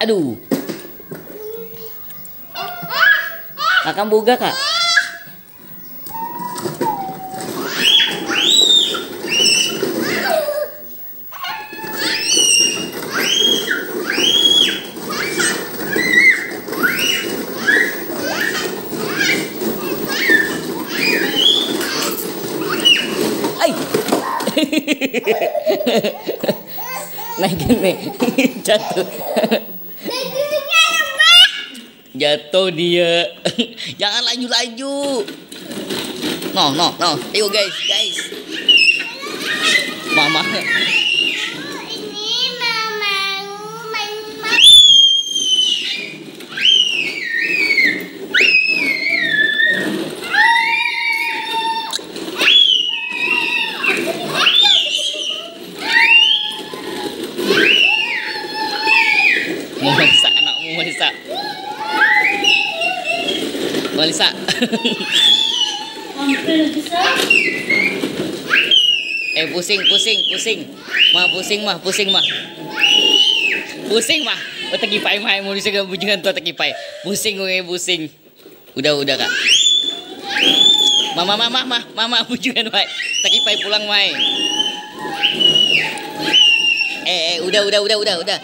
Aduh. Kakak buga kak. Naikin nih. Jatuh. Jatuh dia. Jangan laju-laju. No, no, no. Ayo guys, guys. Mama. Ini mamamu main bisa. eh pusing, pusing, pusing. Mah pusing mah, pusing mah. Pusing mah. Oh tekipai mah mau disegel bujungan tuh tekipai. Pusing gue pusing. Udah udah kak. Mama mama mama mama bujungan mah. Tekipai pulang mah. Eh, eh udah udah udah udah udah.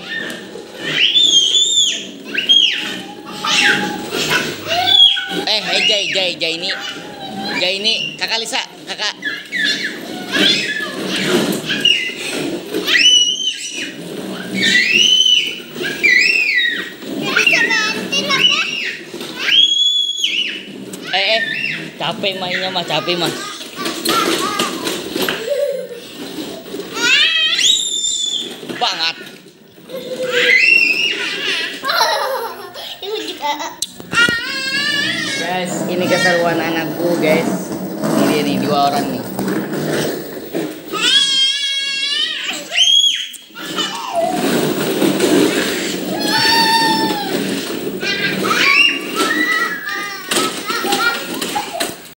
Eh, eh Jai Jai ini Jai ini kakak Lisa kakak? Eh, eh, capek mainnya mah, capek mah. Banget. Guys, ini keseruan anakku, guys. Ini dia nih, dua orang nih.